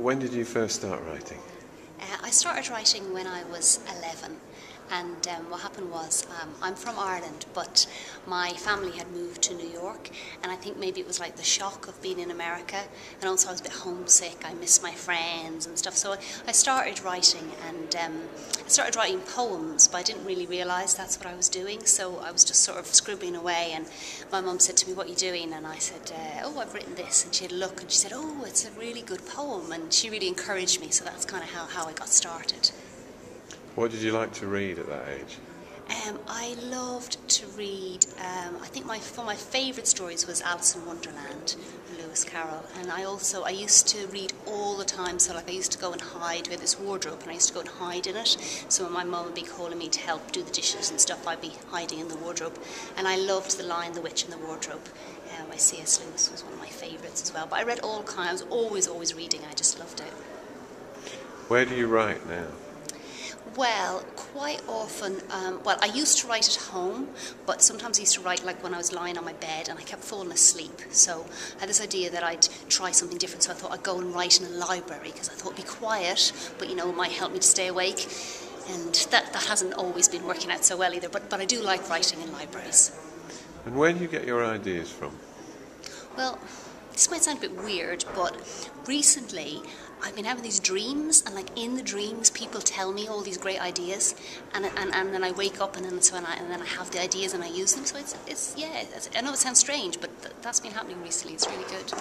When did you first start writing? Uh, I started writing when I was 11. And um, what happened was, um, I'm from Ireland, but my family had moved to New York, and I think maybe it was like the shock of being in America, and also I was a bit homesick. I missed my friends and stuff, so I, started writing, and um, I started writing poems, but I didn't really realise that's what I was doing. So I was just sort of scribbling away, and my mum said to me, "What are you doing?" And I said, uh, "Oh, I've written this," and she had a look, and she said, "Oh, it's a really good poem," and she really encouraged me. So that's kind of how, how I got started. What did you like to read at that age? Um, I loved to read. Um, I think my one of my favourite stories was Alice in Wonderland, Lewis Carroll, and I also I used to read all the time. So like I used to go and hide. We had this wardrobe, and I used to go and hide in it. So when my mum would be calling me to help do the dishes and stuff, I'd be hiding in the wardrobe. And I loved The Lion, the Witch, and the Wardrobe. Um, by C.S. Lewis was one of my favourites as well. But I read all kinds. I was always always reading. I just loved it. Where do you write now? Well, quite often, um, well, I used to write at home, but sometimes I used to write like when I was lying on my bed and I kept falling asleep. So I had this idea that I'd try something different. So I thought I'd go and write in a library because I thought it'd be quiet, but you know, it might help me to stay awake. And that, that hasn't always been working out so well either, but, but I do like writing in libraries. And where do you get your ideas from? Well, this might sound a bit weird, but recently I've been having these dreams, and like in the dreams, people tell me all these great ideas, and and, and then I wake up, and then so and, I, and then I have the ideas and I use them. So it's it's yeah. It's, I know it sounds strange, but th- that's been happening recently. It's really good.